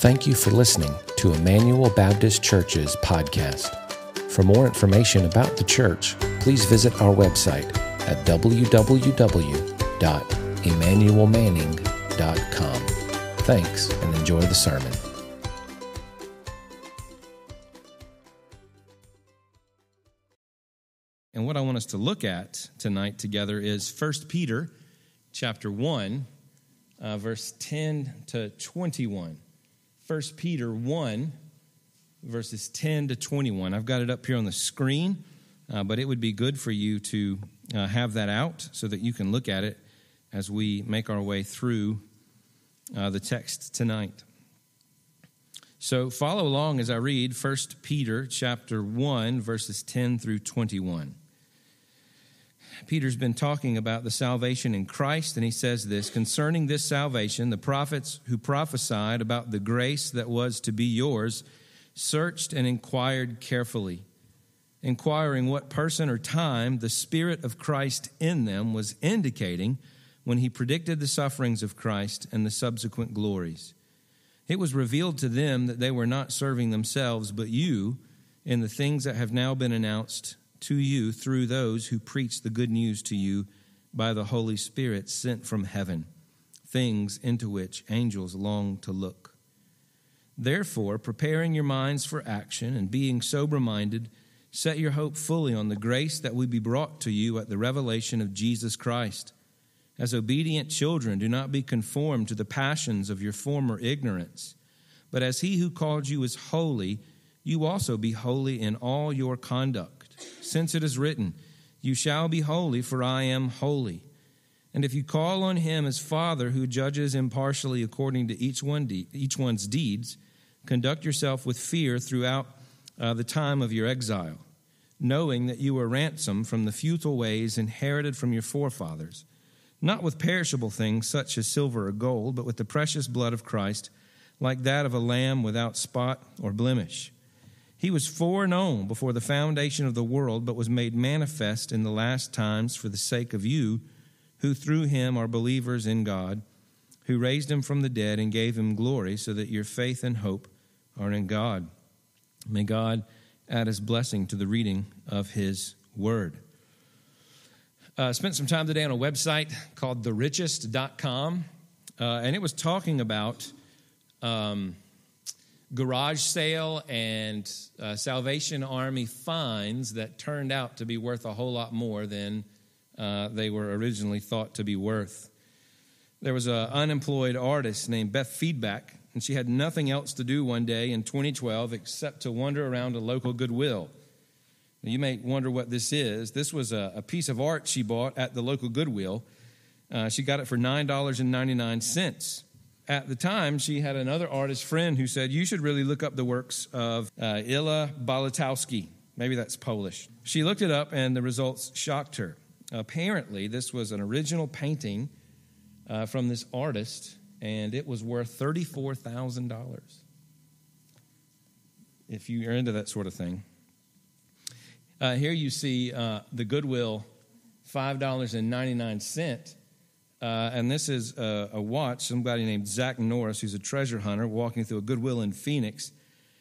Thank you for listening to Emmanuel Baptist Church's podcast. For more information about the church, please visit our website at www.emmanuelmanning.com. Thanks and enjoy the sermon. And what I want us to look at tonight together is 1 Peter chapter 1, uh, verse 10 to 21. 1 Peter 1, verses 10 to 21. I've got it up here on the screen, uh, but it would be good for you to uh, have that out so that you can look at it as we make our way through uh, the text tonight. So follow along as I read 1 Peter chapter 1 verses 10 through 21. Peter's been talking about the salvation in Christ, and he says this concerning this salvation, the prophets who prophesied about the grace that was to be yours searched and inquired carefully, inquiring what person or time the Spirit of Christ in them was indicating when he predicted the sufferings of Christ and the subsequent glories. It was revealed to them that they were not serving themselves, but you, in the things that have now been announced to you through those who preach the good news to you by the Holy Spirit sent from heaven, things into which angels long to look. Therefore, preparing your minds for action and being sober minded, set your hope fully on the grace that will be brought to you at the revelation of Jesus Christ. As obedient children, do not be conformed to the passions of your former ignorance, but as he who called you is holy, you also be holy in all your conduct since it is written, You shall be holy, for I am holy. And if you call on him as Father who judges impartially according to each, one de- each one's deeds, conduct yourself with fear throughout uh, the time of your exile, knowing that you were ransomed from the futile ways inherited from your forefathers, not with perishable things such as silver or gold, but with the precious blood of Christ, like that of a lamb without spot or blemish. He was foreknown before the foundation of the world, but was made manifest in the last times for the sake of you, who through him are believers in God, who raised him from the dead and gave him glory, so that your faith and hope are in God. May God add his blessing to the reading of his word. Uh, spent some time today on a website called therichest.com, uh, and it was talking about. Um, garage sale and uh, Salvation Army finds that turned out to be worth a whole lot more than uh, they were originally thought to be worth. There was an unemployed artist named Beth Feldback, and she had nothing else to do one day in 2012 except to wander around a local Goodwill. Now, you may wonder what this is. This was a, a piece of art she bought at the local Goodwill. Uh, she got it for $9.99 at the time, she had another artist friend who said, You should really look up the works of uh, Bolotowsky. Maybe that's Polish. She looked it up, and the results shocked her. Apparently, this was an original painting uh, from this artist, and it was worth $34,000. If you are into that sort of thing. Uh, here you see uh, the Goodwill $5.99 uh, and this is a, a, watch. Somebody named Zach Norris, who's a treasure hunter, walking through a Goodwill in Phoenix,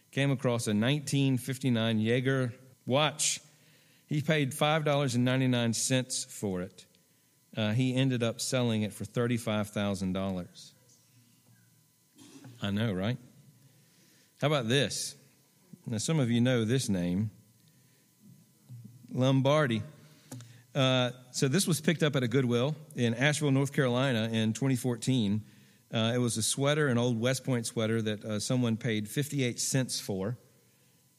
came across a 1959 Jaeger watch. He paid $5.99 for it. Uh, he ended up selling it for $35,000. I know, right? How about this? Now, some of you know this name Lombardi. Uh, so this was picked up at a Goodwill in Asheville, North Carolina in 2014. Uh, it was a sweater, an old West Point sweater that uh, someone paid 58 cents for.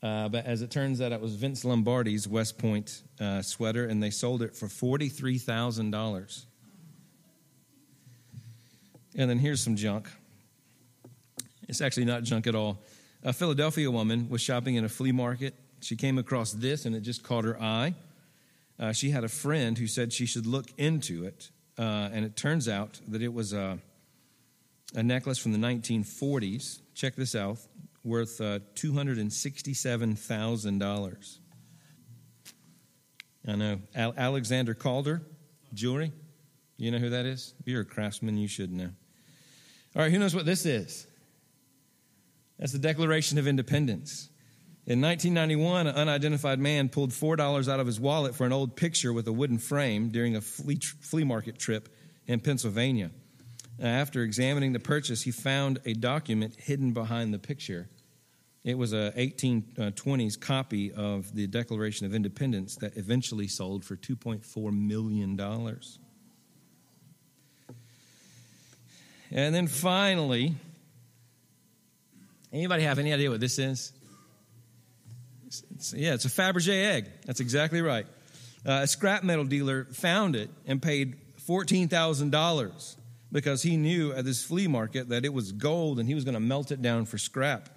Uh, but as it turns out, it was Vince Lombardi's West Point uh, sweater, and they sold it for $43,000. And then here's some junk. It's actually not junk at all. A Philadelphia woman was shopping in a flea market. She came across this, and it just caught her eye uh, she had a friend who said she should look into it. Uh, and it turns out that it was a, a, necklace from the 1940s. Check this out, worth uh, $267,000. I know. Al- Alexander Calder, jewelry. You know who that is? If you're a craftsman, you should know. All right, who knows what this is? That's the Declaration of Independence. In 1991, an unidentified man pulled $4 out of his wallet for an old picture with a wooden frame during a flea, flea market trip in Pennsylvania. After examining the purchase, he found a document hidden behind the picture. It was a 1820s uh, copy of the Declaration of Independence that eventually sold for 2.4 million dollars. And then finally, anybody have any idea what this is? It's, it's, yeah, it's a Fabergé egg. That's exactly right. Uh, a scrap metal dealer found it and paid $14,000 because he knew at this flea market that it was gold and he was going to melt it down for scrap.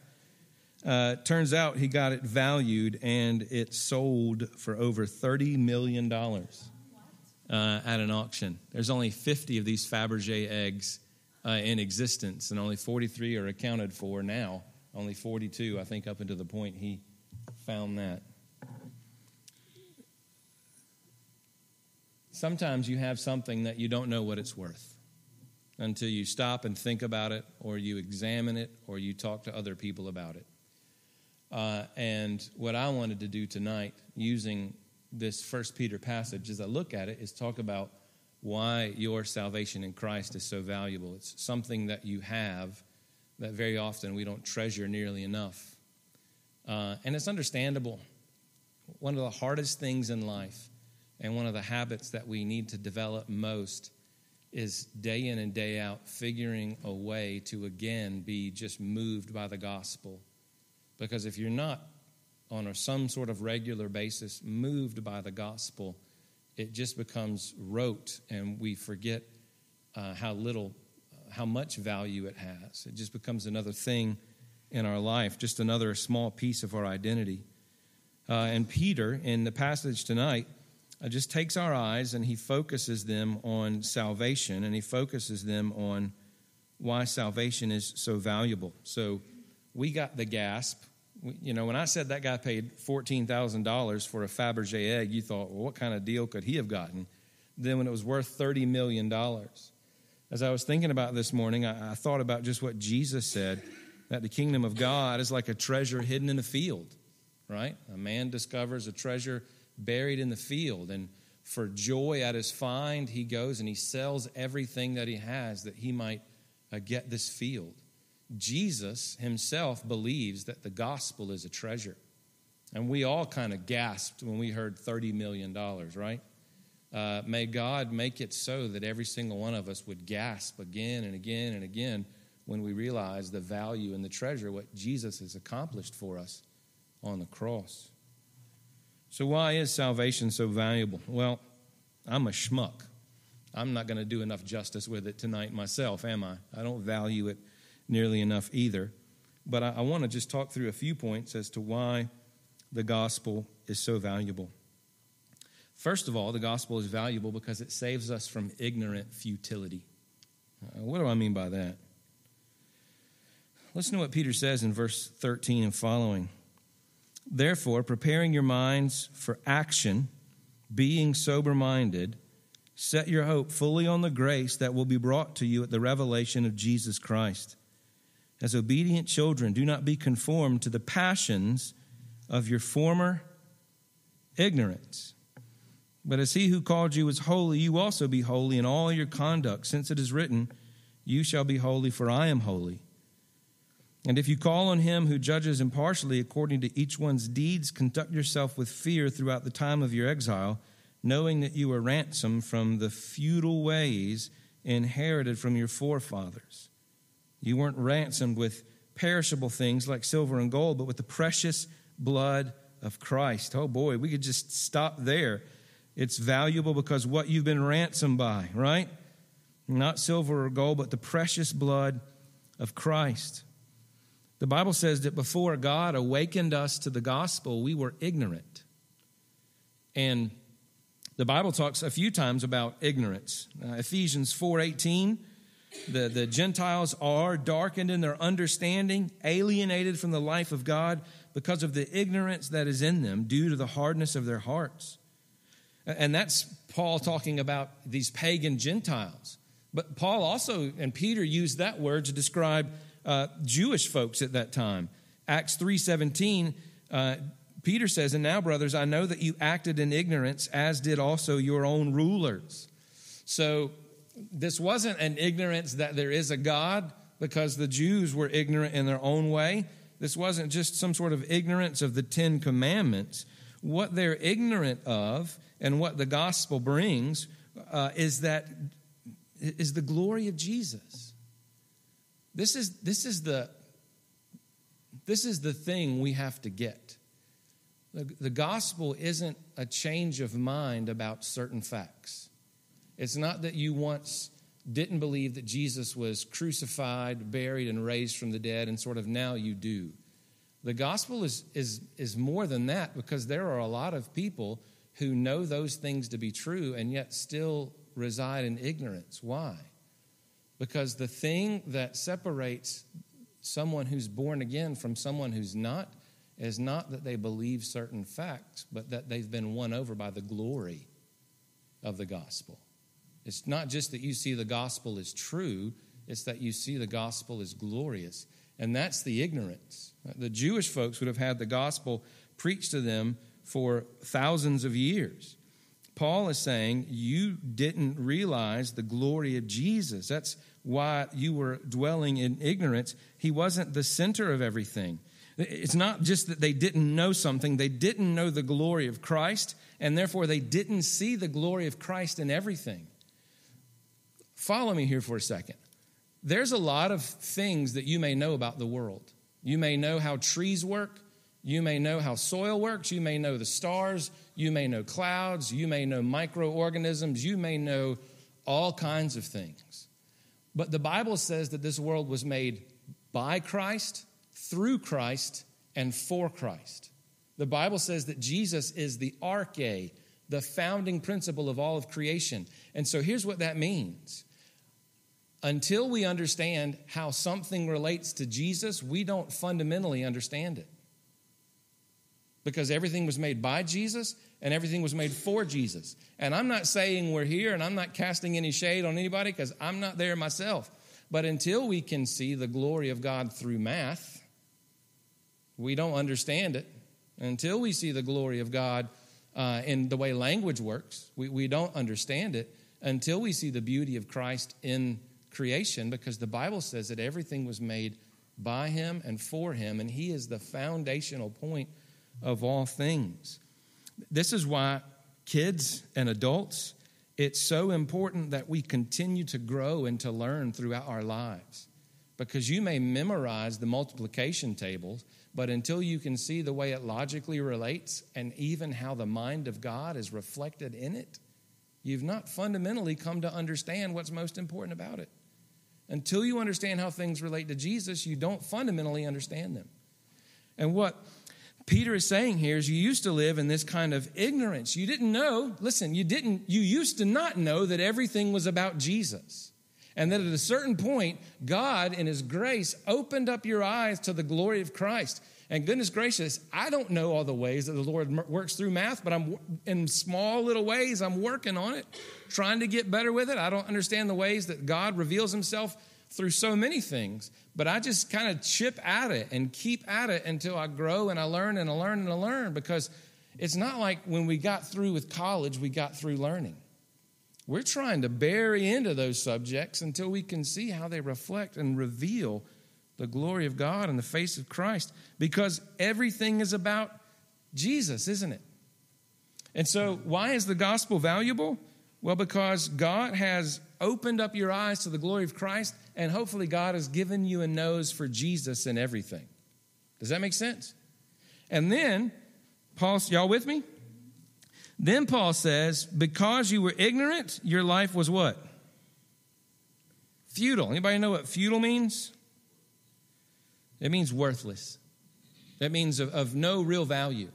Uh, turns out he got it valued and it sold for over $30 million uh, at an auction. There's only 50 of these Fabergé eggs uh, in existence, and only 43 are accounted for now. Only 42, I think, up until the point he found that. Sometimes you have something that you don't know what it's worth until you stop and think about it, or you examine it, or you talk to other people about it. Uh, and what I wanted to do tonight, using this First Peter passage, as I look at it, is talk about why your salvation in Christ is so valuable. It's something that you have that very often we don't treasure nearly enough. Uh, and it's understandable. One of the hardest things in life, and one of the habits that we need to develop most, is day in and day out figuring a way to again be just moved by the gospel. Because if you're not on a, some sort of regular basis moved by the gospel, it just becomes rote and we forget uh, how little, how much value it has. It just becomes another thing in our life, just another small piece of our identity. Uh, and Peter, in the passage tonight, uh, just takes our eyes and he focuses them on salvation and he focuses them on why salvation is so valuable. So we got the gasp you know, when I said that guy paid $14,000 for a Fabergé egg, you thought, well, what kind of deal could he have gotten? Then when it was worth $30 million. As I was thinking about this morning, I, I thought about just what Jesus said that the kingdom of God is like a treasure hidden in a field, right? A man discovers a treasure buried in the field, and for joy at his find, he goes and he sells everything that he has that he might uh, get this field. Jesus himself believes that the gospel is a treasure. And we all kind of gasped when we heard $30 million, right? Uh, may God make it so that every single one of us would gasp again and again and again when we realize the value and the treasure, what Jesus has accomplished for us on the cross. So, why is salvation so valuable? Well, I'm a schmuck. I'm not going to do enough justice with it tonight myself, am I? I don't value it nearly enough either. But I, I want to just talk through a few points as to why the gospel is so valuable. First of all, the gospel is valuable because it saves us from ignorant futility. Uh, what do I mean by that? Listen to what Peter says in verse 13 and following. Therefore, preparing your minds for action, being sober minded, set your hope fully on the grace that will be brought to you at the revelation of Jesus Christ. As obedient children, do not be conformed to the passions of your former ignorance. But as he who called you is holy, you also be holy in all your conduct, since it is written, You shall be holy, for I am holy. And if you call on him who judges impartially according to each one's deeds, conduct yourself with fear throughout the time of your exile, knowing that you were ransomed from the futile ways inherited from your forefathers you weren't ransomed with perishable things like silver and gold, but with the precious blood of Christ. Oh boy, we could just stop there. It's valuable because what you've been ransomed by, right? Not silver or gold, but the precious blood of Christ. The Bible says that before God awakened us to the gospel, we were ignorant. And the Bible talks a few times about ignorance. Uh, Ephesians 4:18 the, the Gentiles are darkened in their understanding, alienated from the life of God because of the ignorance that is in them due to the hardness of their hearts. And that's Paul talking about these pagan Gentiles. But Paul also and Peter used that word to describe uh, Jewish folks at that time. Acts 3:17, uh, Peter says, "And now, brothers, I know that you acted in ignorance, as did also your own rulers." So this wasn't an ignorance that there is a God, because the Jews were ignorant in their own way. This wasn't just some sort of ignorance of the Ten Commandments. What they're ignorant of and what the gospel brings uh, is that is the glory of Jesus. This is, this is the this is the thing we have to get. The, the gospel isn't a change of mind about certain facts. It's not that you once didn't believe that Jesus was crucified, buried, and raised from the dead, and sort of now you do. The gospel is, is, is more than that because there are a lot of people who know those things to be true and yet still reside in ignorance. Why? Because the thing that separates someone who's born again from someone who's not is not that they believe certain facts, but that they've been won over by the glory of the gospel. It's not just that you see the gospel is true, it's that you see the gospel is glorious. And that's the ignorance. The Jewish folks would have had the gospel preached to them for thousands of years. Paul is saying you didn't realize the glory of Jesus. That's why you were dwelling in ignorance. He wasn't the center of everything. It's not just that they didn't know something, they didn't know the glory of Christ, and therefore they didn't see the glory of Christ in everything. Follow me here for a second. There's a lot of things that you may know about the world. You may know how trees work. You may know how soil works. You may know the stars. You may know clouds. You may know microorganisms. You may know all kinds of things. But the Bible says that this world was made by Christ, through Christ, and for Christ. The Bible says that Jesus is the arche, the founding principle of all of creation. And so here's what that means. Until we understand how something relates to Jesus, we don't fundamentally understand it. Because everything was made by Jesus and everything was made for Jesus. And I'm not saying we're here and I'm not casting any shade on anybody because I'm not there myself. But until we can see the glory of God through math, we don't understand it. Until we see the glory of God uh, in the way language works, we, we don't understand it. Until we see the beauty of Christ in creation, because the Bible says that everything was made by Him and for Him, and He is the foundational point of all things. This is why kids and adults, it's so important that we continue to grow and to learn throughout our lives. Because you may memorize the multiplication tables, but until you can see the way it logically relates and even how the mind of God is reflected in it, you've not fundamentally come to understand what's most important about it. Until you understand how things relate to Jesus, you don't fundamentally understand them. And what Peter is saying here is you used to live in this kind of ignorance. You didn't know, listen, you didn't, you used to not know that everything was about Jesus. And that at a certain point, God, in His grace, opened up your eyes to the glory of Christ. And goodness gracious, I don't know all the ways that the Lord works through math, but I'm in small little ways, I'm working on it, trying to get better with it. I don't understand the ways that God reveals Himself through so many things, but I just kind of chip at it and keep at it until I grow and I learn and I learn and I learn because it's not like when we got through with college, we got through learning. We're trying to bury into those subjects until we can see how they reflect and reveal the glory of God in the face of Christ because everything is about Jesus, isn't it? And so, why is the gospel valuable? Well, because God has opened up your eyes to the glory of Christ, and hopefully, God has given you a nose for Jesus in everything. Does that make sense? And then, Paul, y'all with me? Then Paul says, because you were ignorant, your life was what? Futile. Anybody know what futile means? It means worthless. That means of, of no real value.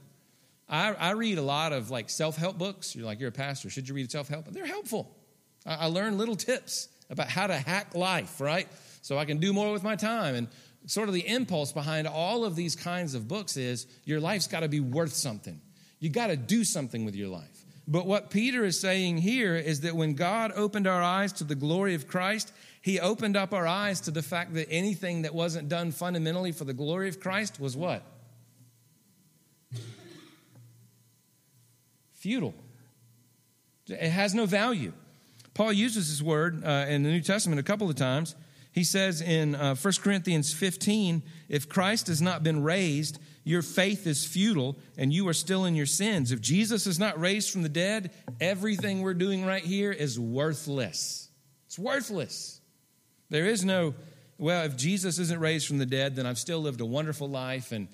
I, I, read a lot of like self-help books. You're like, you're a pastor. Should you read self-help? They're helpful. I, I learn little tips about how to hack life, right? So I can do more with my time. And sort of the impulse behind all of these kinds of books is your life's got to be worth something. You got to do something with your life. But what Peter is saying here is that when God opened our eyes to the glory of Christ, he opened up our eyes to the fact that anything that wasn't done fundamentally for the glory of Christ was what? Futile. It has no value. Paul uses this word uh, in the New Testament a couple of times. He says in uh, 1 Corinthians 15, if Christ has not been raised, your faith is futile and you are still in your sins. If Jesus is not raised from the dead, everything we're doing right here is worthless. It's worthless. There is no, well, if Jesus isn't raised from the dead, then I've still lived a wonderful life and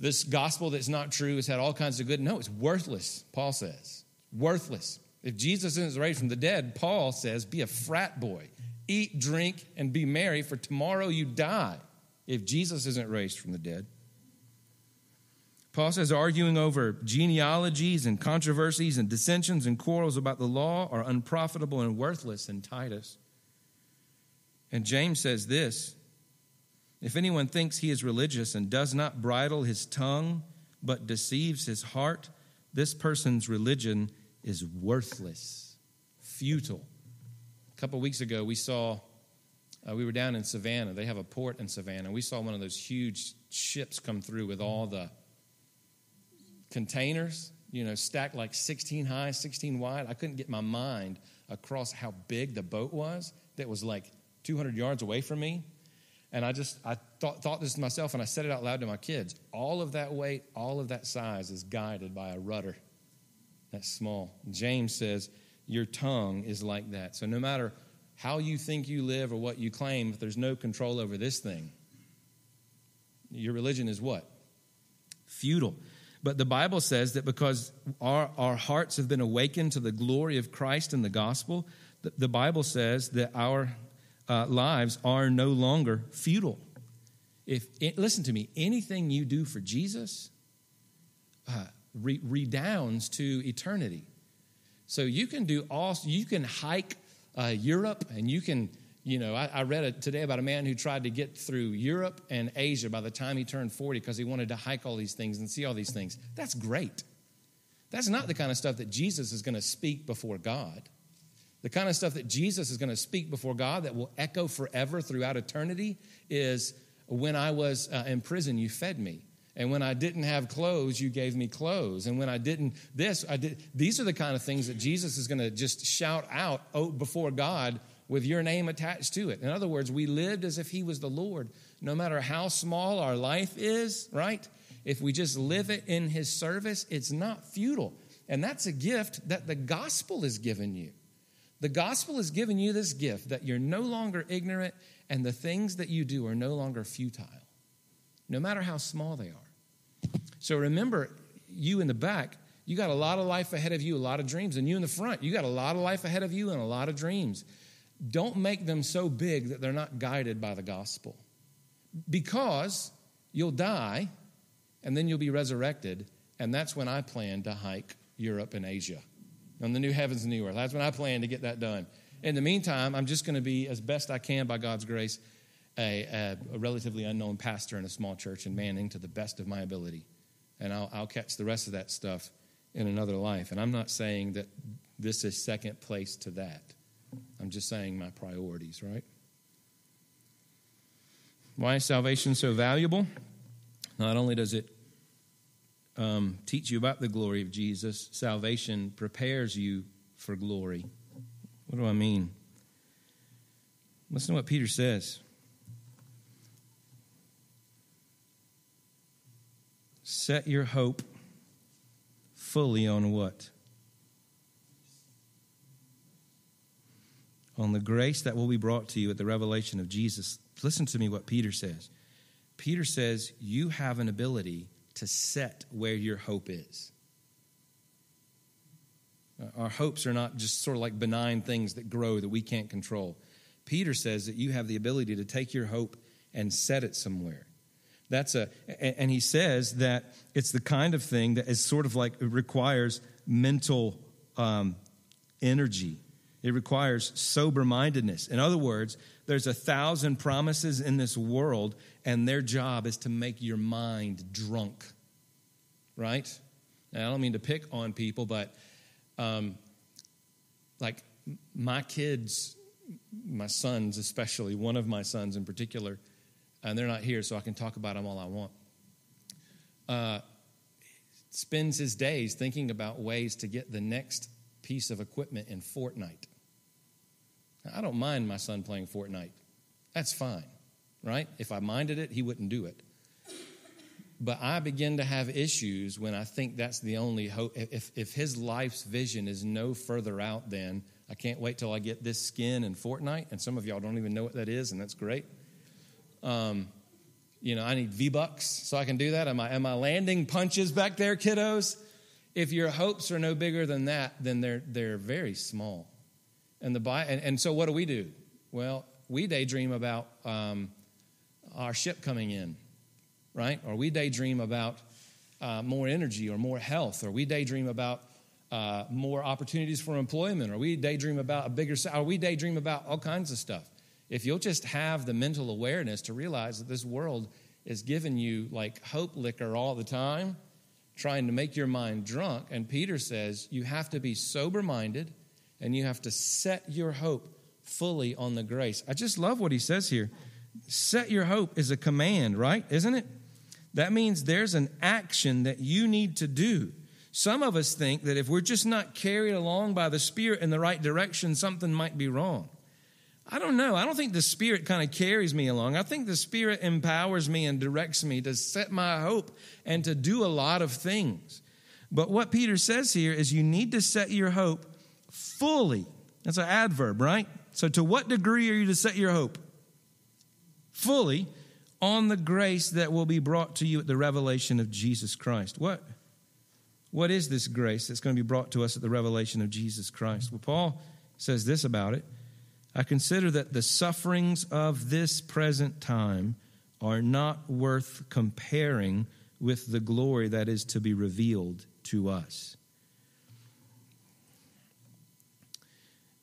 this gospel that's not true has had all kinds of good. No, it's worthless, Paul says. Worthless. If Jesus isn't raised from the dead, Paul says, be a frat boy. Eat, drink, and be merry, for tomorrow you die if Jesus isn't raised from the dead. Paul says arguing over genealogies and controversies and dissensions and quarrels about the law are unprofitable and worthless in Titus. And James says this If anyone thinks he is religious and does not bridle his tongue, but deceives his heart, this person's religion is worthless, futile. A couple weeks ago, we saw, uh, we were down in Savannah. They have a port in Savannah. We saw one of those huge ships come through with all the containers, you know, stacked like 16 high, 16 wide. I couldn't get my mind across how big the boat was that was like 200 yards away from me. And I just, I thought, thought this to myself and I said it out loud to my kids. All of that weight, all of that size is guided by a rudder. That's small. James says, Your tongue is like that. So no matter how you think you live or what you claim, if there's no control over this thing, your religion is what? Futile. But the Bible says that because our, our hearts have been awakened to the glory of Christ and the gospel, the, the Bible says that our uh, lives are no longer futile. If it, listen to me, anything you do for Jesus, uh, re- redounds to eternity. So you can do all, you can hike uh, Europe and you can, you know, I, I read a, today about a man who tried to get through Europe and Asia by the time he turned 40 because he wanted to hike all these things and see all these things. That's great. That's not the kind of stuff that Jesus is going to speak before God. The kind of stuff that Jesus is going to speak before God that will echo forever throughout eternity is when I was uh, in prison, you fed me. And when I didn't have clothes, you gave me clothes. And when I didn't this, I did. These are the kind of things that Jesus is going to just shout out before God with your name attached to it. In other words, we lived as if He was the Lord, no matter how small our life is, right? If we just live it in His service, it's not futile. And that's a gift that the gospel has given you. The gospel has given you this gift that you're no longer ignorant and the things that you do are no longer futile, no matter how small they are. So remember, you in the back, you got a lot of life ahead of you, a lot of dreams. And you in the front, you got a lot of life ahead of you and a lot of dreams. Don't make them so big that they're not guided by the gospel. Because you'll die and then you'll be resurrected. And that's when I plan to hike Europe and Asia on the new heavens and new earth. That's when I plan to get that done. In the meantime, I'm just going to be, as best I can by God's grace, a, a, a relatively unknown pastor in a small church in Manning to the best of my ability. And I'll, I'll catch the rest of that stuff in another life. And I'm not saying that this is second place to that. I'm just saying my priorities, right? Why is salvation so valuable? Not only does it um, teach you about the glory of Jesus, salvation prepares you for glory. What do I mean? Listen to what Peter says. Set your hope fully on what? On the grace that will be brought to you at the revelation of Jesus. Listen to me what Peter says. Peter says, You have an ability to set where your hope is. Our hopes are not just sort of like benign things that grow that we can't control. Peter says that you have the ability to take your hope and set it somewhere. That's a, and he says that it's the kind of thing that is sort of like it requires mental um, energy. It requires sober mindedness. In other words, there's a thousand promises in this world, and their job is to make your mind drunk, right? Now, I don't mean to pick on people, but Um, like my kids, my sons especially, one of my sons in particular, and they're not here, so I can talk about them all I want. Uh, spends his days thinking about ways to get the next piece of equipment in Fortnite. I don't mind my son playing Fortnite. That's fine, right? If I minded it, he wouldn't do it. But I begin to have issues when I think that's the only hope. If, if his life's vision is no further out than, I can't wait till I get this skin in Fortnite, and some of y'all don't even know what that is, and that's great. Um, you know, I need V Bucks so I can do that. Am I, am I landing punches back there, kiddos? If your hopes are no bigger than that, then they're, they're very small. And, the, and, and so what do we do? Well, we daydream about um, our ship coming in, right? Or we daydream about uh, more energy or more health, or we daydream about uh, more opportunities for employment, or we daydream about a bigger, or we daydream about all kinds of stuff. If you'll just have the mental awareness to realize that this world is giving you like hope liquor all the time, trying to make your mind drunk, and Peter says you have to be sober minded and you have to set your hope fully on the grace. I just love what he says here. Set your hope is a command, right? Isn't it? That means there's an action that you need to do. Some of us think that if we're just not carried along by the Spirit in the right direction, something might be wrong. I don't know. I don't think the Spirit kind of carries me along. I think the Spirit empowers me and directs me to set my hope and to do a lot of things. But what Peter says here is you need to set your hope fully. That's an adverb, right? So, to what degree are you to set your hope? Fully on the grace that will be brought to you at the revelation of Jesus Christ. What? What is this grace that's going to be brought to us at the revelation of Jesus Christ? Well, Paul says this about it. I consider that the sufferings of this present time are not worth comparing with the glory that is to be revealed to us.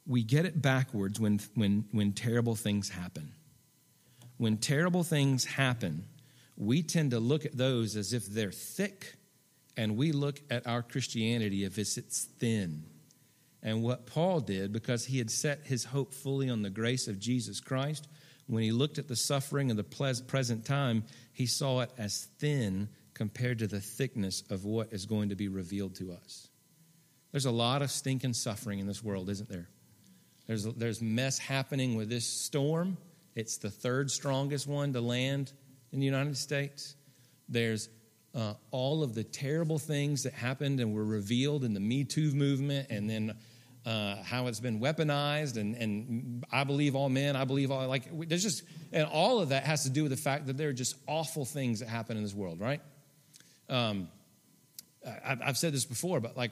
We get it backwards when, when, when terrible things happen. When terrible things happen, we tend to look at those as if they're thick, and we look at our Christianity as if it's thin and what Paul did because he had set his hope fully on the grace of Jesus Christ. When he looked at the suffering of the present time, he saw it as thin compared to the thickness of what is going to be revealed to us. There's a lot of stinking suffering in this world, isn't there? There's, there's mess happening with this storm. It's the third strongest one to land in the United States. There's uh, all of the terrible things that happened and were revealed in the Me Too movement, and then uh, how it's been weaponized, and, and I believe all men, I believe all, like, there's just, and all of that has to do with the fact that there are just awful things that happen in this world, right? Um, I, have said this before, but like,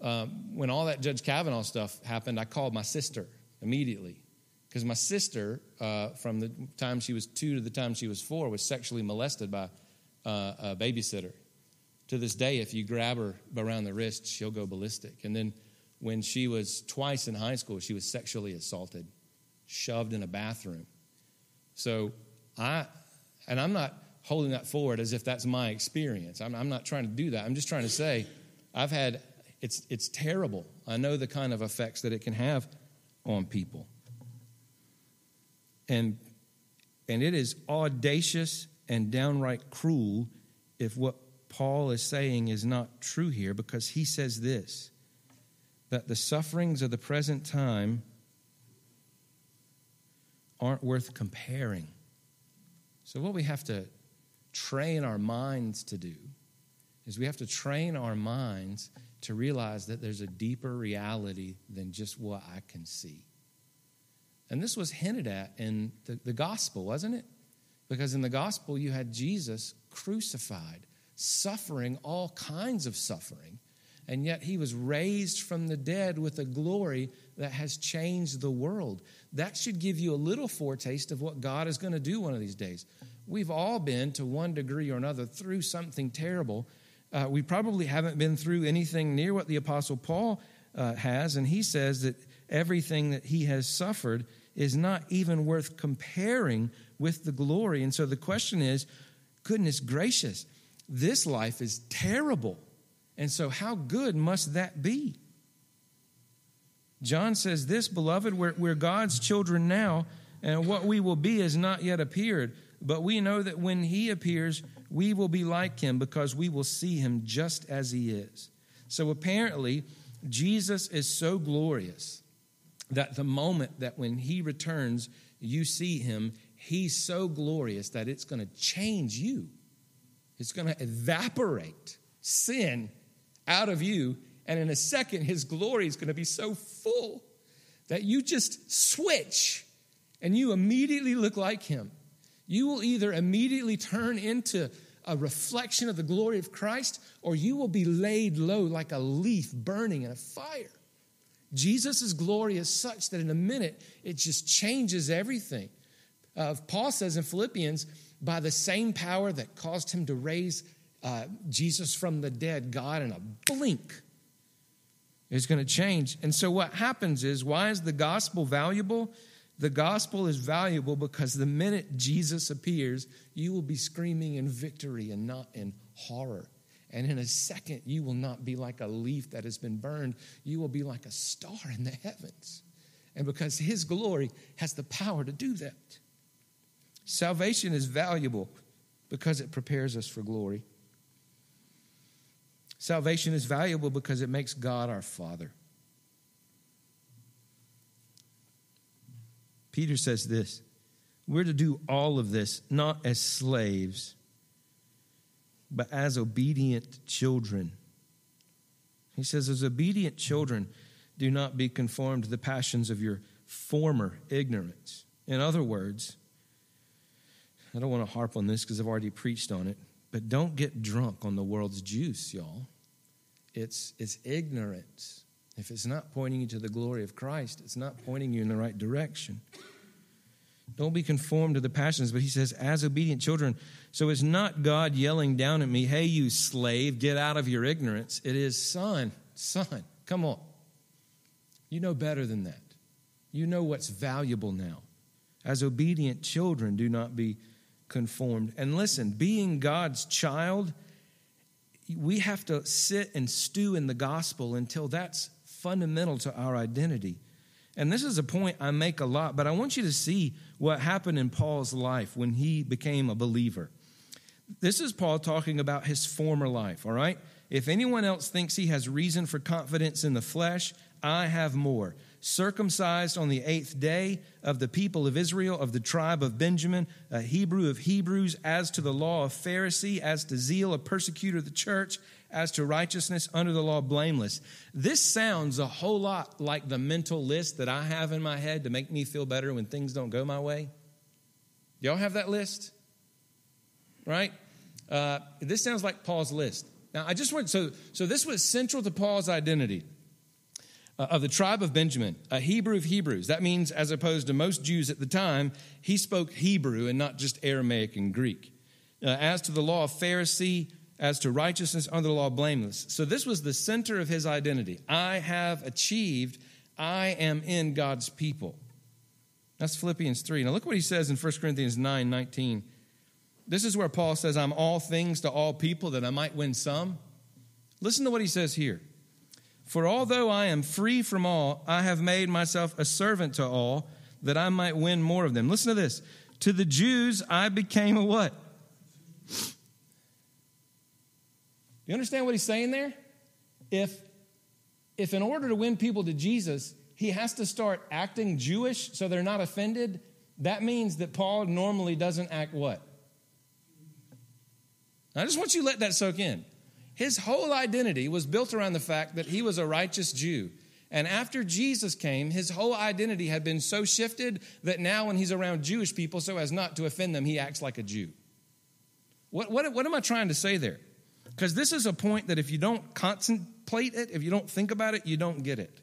um, when all that Judge Kavanaugh stuff happened, I called my sister immediately. Because my sister, uh, from the time she was two to the time she was four, was sexually molested by uh, a babysitter. To this day, if you grab her around the wrist, she'll go ballistic. And then when she was twice in high school, she was sexually assaulted, shoved in a bathroom. So I, and I'm not holding that forward as if that's my experience. I'm, I'm not trying to do that. I'm just trying to say I've had, it's, it's terrible. I know the kind of effects that it can have on people. And, and it is audacious and downright cruel if what Paul is saying is not true here because he says this that the sufferings of the present time aren't worth comparing. So, what we have to train our minds to do is we have to train our minds to realize that there's a deeper reality than just what I can see. And this was hinted at in the, the gospel, wasn't it? Because in the gospel, you had Jesus crucified, suffering all kinds of suffering and yet he was raised from the dead with a glory that has changed the world. That should give you a little foretaste of what God is going to do one of these days. We've all been, to one degree or another, through something terrible. Uh, we probably haven't been through anything near what the Apostle Paul uh, has, and he says that everything that he has suffered is not even worth comparing with the glory. And so the question is goodness gracious, this life is terrible And so, how good must that be? John says this, beloved, we're, we're God's children now, and what we will be has not yet appeared. But we know that when he appears, we will be like him because we will see him just as he is. So apparently, Jesus is so glorious that the moment that when he returns, you see him, he's so glorious that it's going to change you. It's going to evaporate sin out of you. And in a second, his glory is going to be so full that you just switch and you immediately look like him. You will either immediately turn into a reflection of the glory of Christ, or you will be laid low like a leaf burning in a fire. Jesus' glory is such that in a minute it just changes everything. Uh, Paul says in Philippians, by the same power that caused him to raise uh, Jesus from the dead, God in a blink is going to change. And so what happens is, why is the gospel valuable? The gospel is valuable because the minute Jesus appears, you will be screaming in victory and not in horror. And in a second, you will not be like a leaf that has been burned. You will be like a star in the heavens. And because His glory has the power to do that. Salvation is valuable because it prepares us for glory. Salvation is valuable because it makes God our Father. Peter says this we're to do all of this not as slaves but as obedient children. He says, as obedient children, do not be conformed to the passions of your former ignorance. In other words, I don't want to harp on this because I've already preached on it, but don't get drunk on the world's juice, y'all. It's, it's ignorance. If it's not pointing you to the glory of Christ, it's not pointing you in the right direction. Don't be conformed to the passions, but he says, as obedient children. So it's not God yelling down at me, hey, you slave, get out of your ignorance. It is, son, son, come on. You know better than that. You know what's valuable now. As obedient children, do not be conformed. And listen, being God's child, we have to sit and stew in the gospel until that's fundamental to our identity. And this is a point I make a lot, but I want you to see what happened in Paul's life when he became a believer. This is Paul talking about his former life, all right? If anyone else thinks he has reason for confidence in the flesh, I have more circumcised on the eighth day of the people of Israel, of the tribe of Benjamin, a Hebrew of Hebrews, as to the law of Pharisee, as to zeal, a persecutor of the church, as to righteousness under the law, blameless. This sounds a whole lot like the mental list that I have in my head to make me feel better when things don't go my way. Y'all have that list? Right? Uh, this sounds like Paul's list. Now, I just want, so, so this was central to Paul's identity uh, of the tribe of Benjamin, a Hebrew of Hebrews. That means, as opposed to most Jews at the time, he spoke Hebrew and not just Aramaic and Greek. Uh, as to the law of Pharisee, as to righteousness under the law, blameless. So this was the center of his identity. I have achieved, I am in God's people. That's Philippians 3. Now look what he says in 1 Corinthians 9 19. This is where Paul says, I'm all things to all people that I might win some. Listen to what he says here. For although I am free from all, I have made myself a servant to all that I might win more of them. Listen to this. To the Jews, I became a what? Do you understand what he's saying there? If, if in order to win people to Jesus, he has to start acting Jewish so they're not offended, that means that Paul normally doesn't act what? I just want you to let that soak in. His whole identity was built around the fact that he was a righteous Jew. And after Jesus came, his whole identity had been so shifted that now when he's around Jewish people, so as not to offend them, he acts like a Jew. What, what, what am I trying to say there? Because this is a point that if you don't contemplate it, if you don't think about it, you don't get it.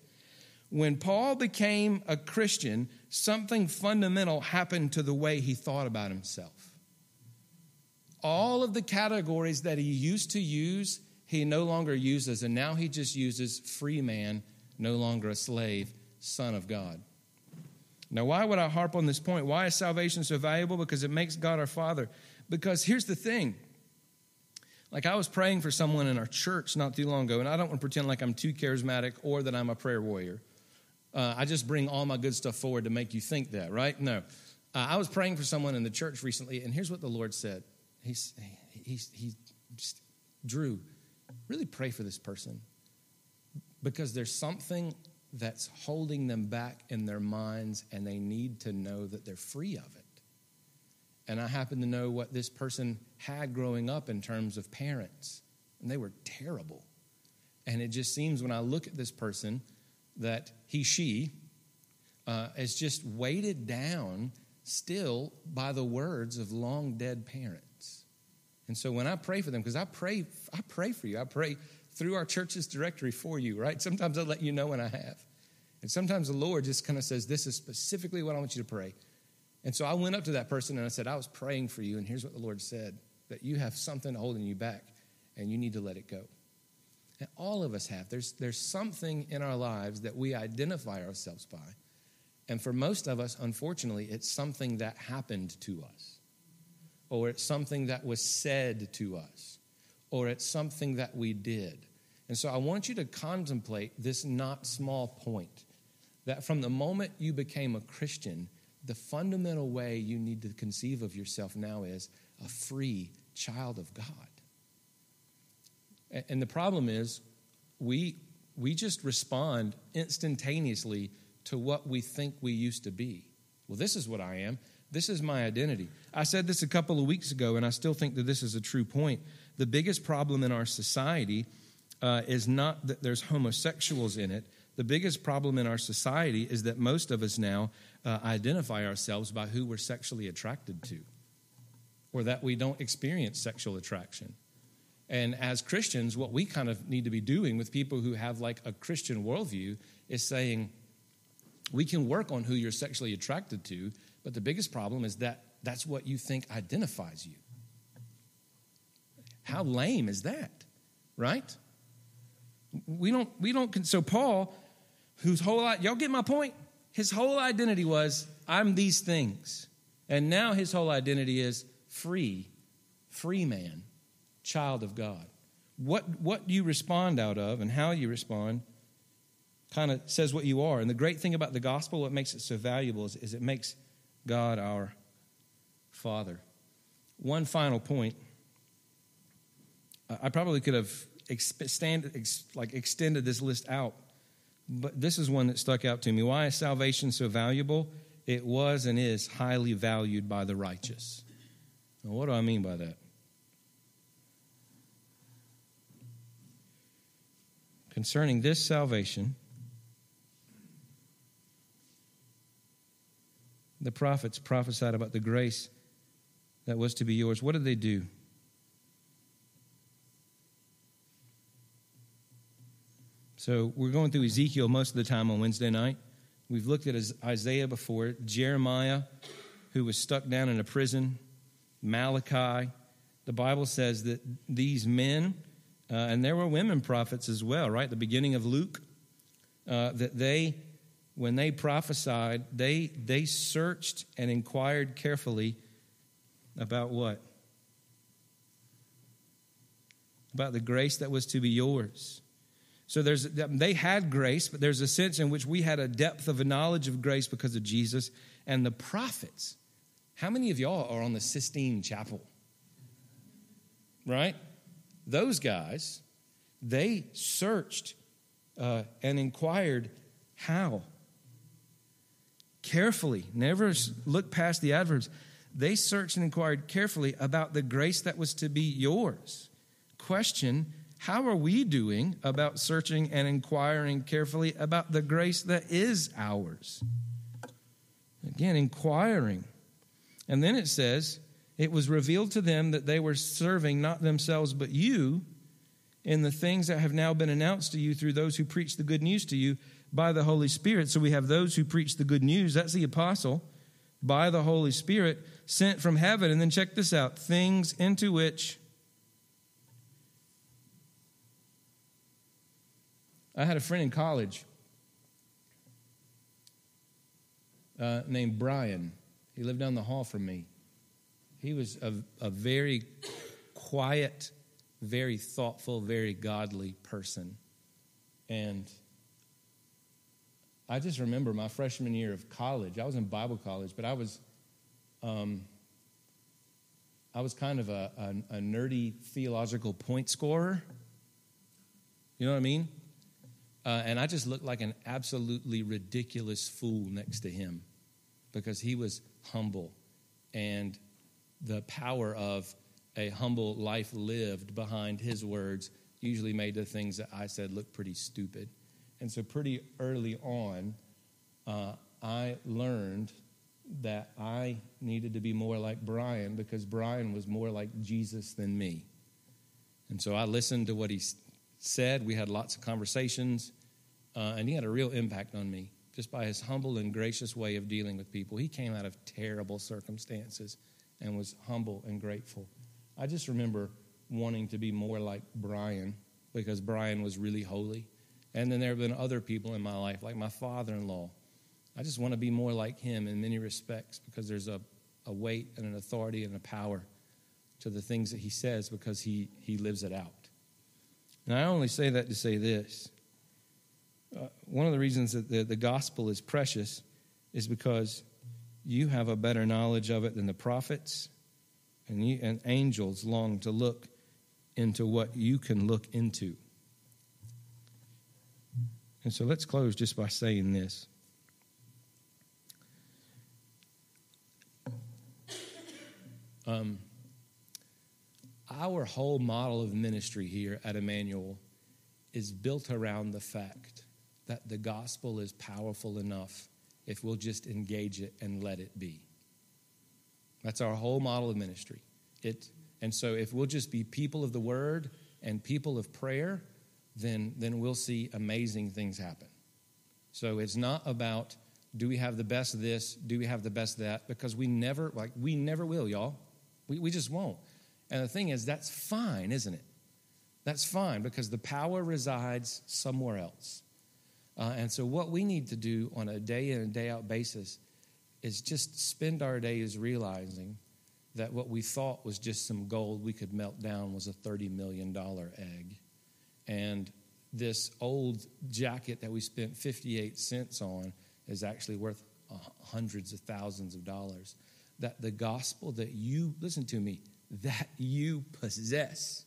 When Paul became a Christian, something fundamental happened to the way he thought about himself. All of the categories that he used to use he no longer uses, and now he just uses free man, no longer a slave, son of God. Now, why would I harp on this point? Why is salvation so valuable? Because it makes God our Father. Because here's the thing Like I was praying for someone in our church not too long ago, and I don't want to pretend like I'm too charismatic or that I'm a prayer warrior. Uh, I just bring all my good stuff forward to make you think that, right? No. Uh, I was praying for someone in the church recently, and here's what the Lord said. He's, he, he, just, Drew, really pray for this person because there's something that's holding them back in their minds, and they need to know that they're free of it. And I happen to know what this person had growing up in terms of parents, and they were terrible. And it just seems when I look at this person that he, she, uh, is just weighted down still by the words of long dead parents. And so when I pray for them, because I pray, I pray for you, I pray through our church's directory for you, right? Sometimes I let you know when I have. And sometimes the Lord just kind of says, This is specifically what I want you to pray. And so I went up to that person and I said, I was praying for you, and here's what the Lord said that you have something holding you back, and you need to let it go. And all of us have. There's, there's something in our lives that we identify ourselves by. And for most of us, unfortunately, it's something that happened to us, or it's something that was said to us, or it's something that we did. And so I want you to contemplate this not small point that from the moment you became a Christian, the fundamental way you need to conceive of yourself now is a free child of God. And the problem is, we, we just respond instantaneously to what we think we used to be. Well, this is what I am. This is my identity. I said this a couple of weeks ago, and I still think that this is a true point. The biggest problem in our society uh, is not that there's homosexuals in it. The biggest problem in our society is that most of us now uh, identify ourselves by who we're sexually attracted to or that we don't experience sexual attraction. And as Christians, what we kind of need to be doing with people who have like a Christian worldview is saying, we can work on who you're sexually attracted to, but the biggest problem is that that's what you think identifies you. How lame is that, right? We don't, we don't, so Paul, whose whole, y'all get my point? His whole identity was, I'm these things. And now his whole identity is free, free man, child of God. What, what you respond out of and how you respond kind of says what you are. And the great thing about the gospel, what makes it so valuable, is, is it makes God our Father. One final point. I probably could have expanded, like extended this list out but this is one that stuck out to me. Why is salvation so valuable? It was and is highly valued by the righteous. Now, what do I mean by that? Concerning this salvation, the prophets prophesied about the grace that was to be yours. What did they do? So we're going through Ezekiel most of the time on Wednesday night. We've looked at Isaiah before, Jeremiah, who was stuck down in a prison, Malachi. The Bible says that these men, uh, and there were women prophets as well, right? The beginning of Luke, uh, that they, when they prophesied, they, they searched and inquired carefully about what? About the grace that was to be yours. So there's, they had grace, but there's a sense in which we had a depth of a knowledge of grace because of Jesus and the prophets. How many of y'all are on the Sistine Chapel? Right? Those guys, they searched uh, and inquired how. Carefully, never look past the adverbs. They searched and inquired carefully about the grace that was to be yours. Question how are we doing about searching and inquiring carefully about the grace that is ours? Again, inquiring. And then it says, It was revealed to them that they were serving not themselves but you in the things that have now been announced to you through those who preach the good news to you by the Holy Spirit. So we have those who preach the good news. That's the apostle by the Holy Spirit sent from heaven. And then check this out things into which I had a friend in college uh, named Brian. He lived down the hall from me. He was a, a very quiet, very thoughtful, very godly person. And I just remember my freshman year of college. I was in Bible college, but I was, um, I was kind of a, a, a nerdy theological point scorer. You know what I mean? Uh, and I just looked like an absolutely ridiculous fool next to him because he was humble. And the power of a humble life lived behind his words usually made the things that I said look pretty stupid. And so, pretty early on, uh, I learned that I needed to be more like Brian because Brian was more like Jesus than me. And so I listened to what he said. We had lots of conversations, uh, and he had a real impact on me just by his humble and gracious way of dealing with people. He came out of terrible circumstances and was humble and grateful. I just remember wanting to be more like Brian because Brian was really holy. And then there have been other people in my life, like my father in law. I just want to be more like him in many respects because there's a, a weight and an authority and a power to the things that he says because he, he lives it out. And I only say that to say this. Uh, one of the reasons that the, the gospel is precious is because you have a better knowledge of it than the prophets, and, you, and angels long to look into what you can look into. And so let's close just by saying this. Um, our whole model of ministry here at Emmanuel is built around the fact that the gospel is powerful enough if we'll just engage it and let it be. That's our whole model of ministry. It, and so if we'll just be people of the word and people of prayer, then, then we'll see amazing things happen. So it's not about do we have the best this, do we have the best that, because we never, like, we never will, y'all. We, we just won't. And the thing is, that's fine, isn't it? That's fine because the power resides somewhere else. Uh, and so, what we need to do on a day in and day out basis is just spend our days realizing that what we thought was just some gold we could melt down was a $30 million egg. And this old jacket that we spent 58 cents on is actually worth uh, hundreds of thousands of dollars. That the gospel that you, listen to me, that you possess,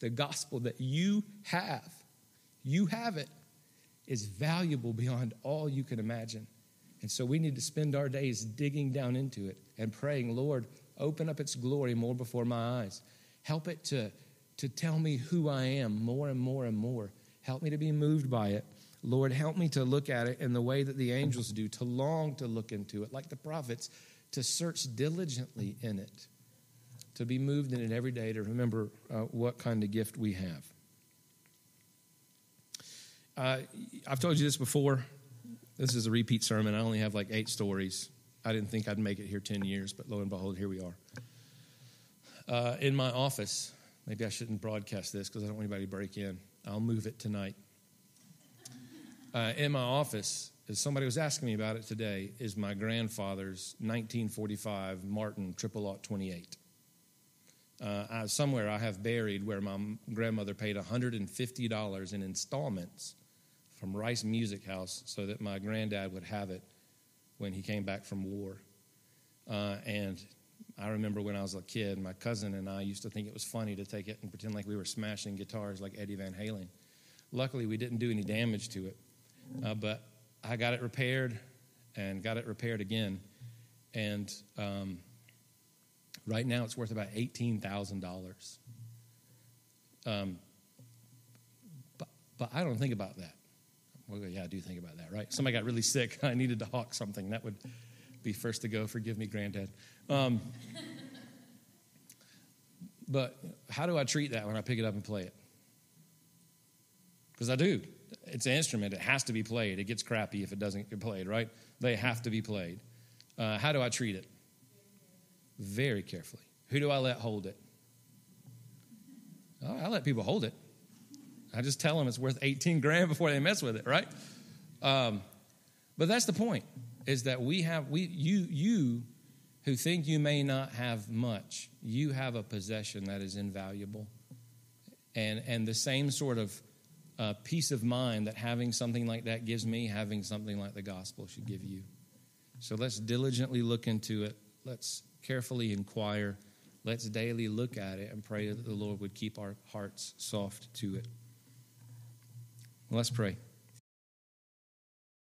the gospel that you have, you have it is valuable beyond all you can imagine. And so we need to spend our days digging down into it and praying, Lord, open up its glory more before my eyes. Help it to, to tell me who I am more and more and more. Help me to be moved by it. Lord, help me to look at it in the way that the angels do, to long to look into it, like the prophets, to search diligently in it, to be moved in it every day, to remember uh, what kind of gift we have. Uh, I've told you this before. This is a repeat sermon. I only have like eight stories. I didn't think I'd make it here 10 years, but lo and behold, here we are. Uh, in my office, maybe I shouldn't broadcast this because I don't want anybody to break in. I'll move it tonight. Uh, in my office, as somebody was asking me about it today, is my grandfather's 1945 Martin Triple Aught 28. Uh, I, somewhere I have buried where my grandmother paid $150 in installments from Rice Music House so that my granddad would have it when he came back from war. Uh, and I remember when I was a kid, my cousin and I used to think it was funny to take it and pretend like we were smashing guitars like Eddie Van Halen. Luckily, we didn't do any damage to it, uh, but I got it repaired and got it repaired again. And um, right now, it's worth about $18,000. Um, but, but I don't think about that. Well, yeah, I do think about that, right? Somebody got really sick. I needed to hawk something. That would be first to go. Forgive me, Granddad. Um, but how do I treat that when I pick it up and play it? Because I do. It's an instrument. It has to be played. It gets crappy if it doesn't get played, right? They have to be played. Uh, how do I treat it? Very carefully. Who do I let hold it? Oh, I let people hold it. I just tell them it's worth 18 grand before they mess with it, right? Um, but that's the point is that we have we you you who think you may not have much you have a possession that is invaluable And, and the same sort of uh, peace of mind that having something like that gives me, having something like the gospel should give you. So let's diligently look into it. Let's carefully inquire. Let's daily look at it and pray that the Lord would keep our hearts soft to it. Let's pray.